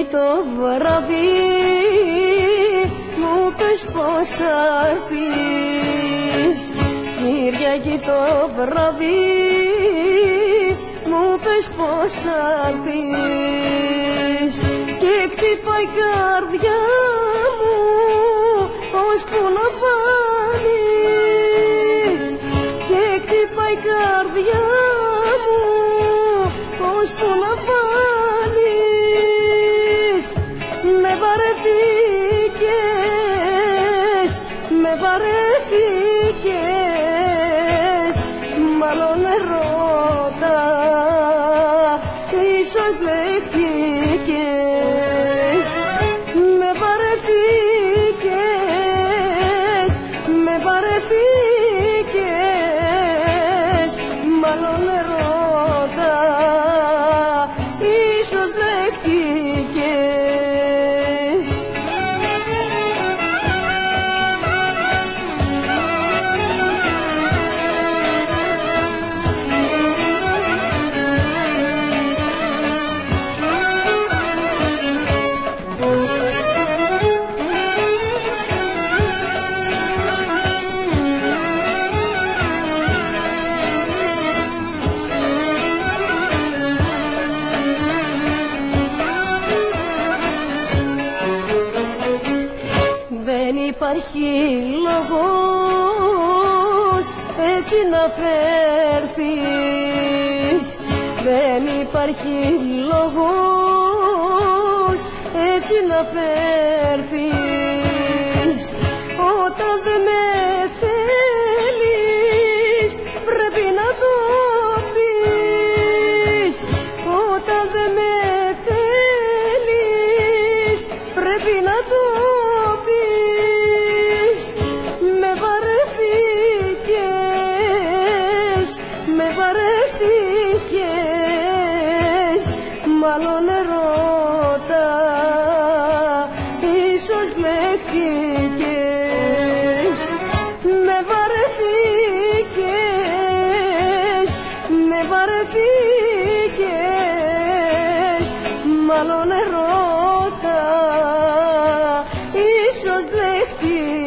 Κυριακή το βράδυ μου πες πως θα έρθεις. Κυριακή το βράδυ μου πες πως θα έρθεις. Και χτυπάει η καρδιά μου ώσπου να βάλεις και χτυπάει η καρδιά μου ώσπου να βάλεις με Δεν υπάρχει λόγος έτσι να φέρθεις. Δεν υπάρχει λόγος έτσι να φέρθεις μάλλον ερώτα Ίσως με χτήκες, με βαρεθήκες, με βαρεθήκες Μάλλον ερώτα, ίσως με χτήκες